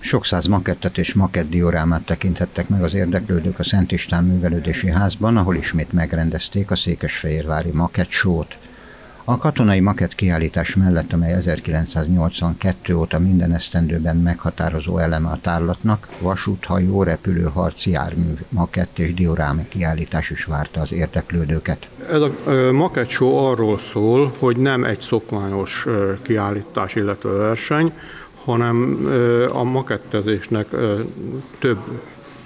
Sok száz makettet és makettdiorámát tekinthettek meg az érdeklődők a Szent István Művelődési Házban, ahol ismét megrendezték a Székesfehérvári makettsót. A katonai makett kiállítás mellett, amely 1982 óta minden esztendőben meghatározó eleme a tárlatnak, vasúthajó, repülő, harci jármű, makett és diorámi kiállítás is várta az érdeklődőket. Ez a makett arról szól, hogy nem egy szokványos kiállítás, illetve verseny, hanem a makettezésnek több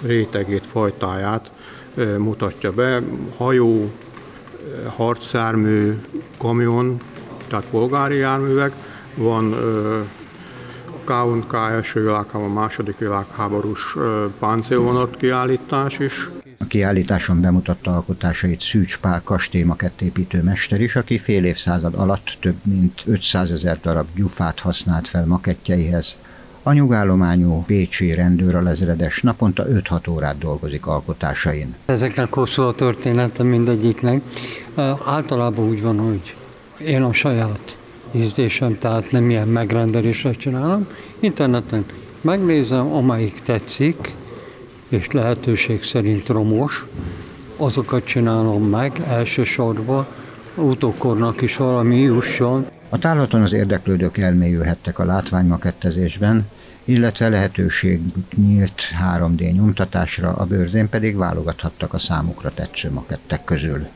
rétegét, fajtáját mutatja be. Hajó, harcjármű, kamion, tehát polgári járművek, van K1K első világháború, második világháborús páncélvonat kiállítás is. A kiállításon bemutatta alkotásait Szűcs Pál kastélymakettépítő mester is, aki fél évszázad alatt több mint 500 ezer darab gyufát használt fel makettjeihez. A nyugállományú Bécsi rendőralezredes naponta 5-6 órát dolgozik alkotásain. Ezeknek hosszú a története mindegyiknek. Általában úgy van, hogy én a saját ízlésem, tehát nem ilyen megrendelésre csinálom. Interneten megnézem, amelyik tetszik, és lehetőség szerint romos, azokat csinálom meg elsősorban, utókornak is valami jusson. A tárlaton az érdeklődők elmélyülhettek a látványmakettezésben, illetve lehetőség nyílt 3D nyomtatásra, a bőrzén pedig válogathattak a számukra tetsző makettek közül.